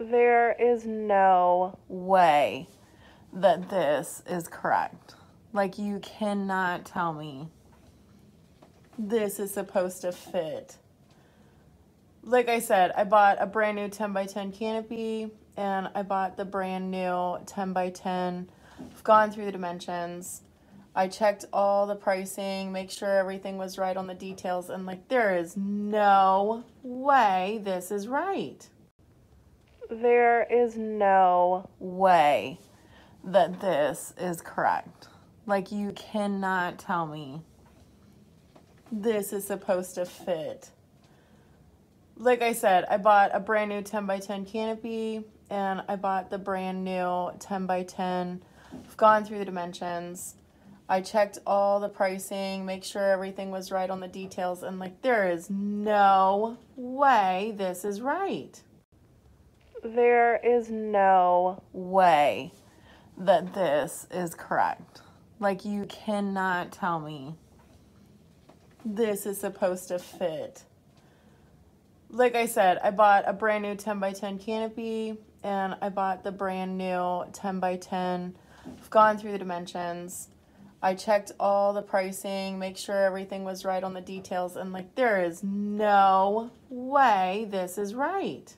There is no way that this is correct. Like, you cannot tell me this is supposed to fit. Like I said, I bought a brand new 10 by 10 canopy and I bought the brand new 10 by 10. I've gone through the dimensions. I checked all the pricing, make sure everything was right on the details, and like, there is no way this is right. There is no way that this is correct. Like, you cannot tell me this is supposed to fit. Like I said, I bought a brand new 10 by 10 canopy and I bought the brand new 10 by 10. I've gone through the dimensions. I checked all the pricing, make sure everything was right on the details, and like, there is no way this is right. There is no way that this is correct. Like, you cannot tell me this is supposed to fit. Like I said, I bought a brand new 10 by 10 canopy and I bought the brand new 10 by 10. I've gone through the dimensions. I checked all the pricing, make sure everything was right on the details, and like, there is no way this is right.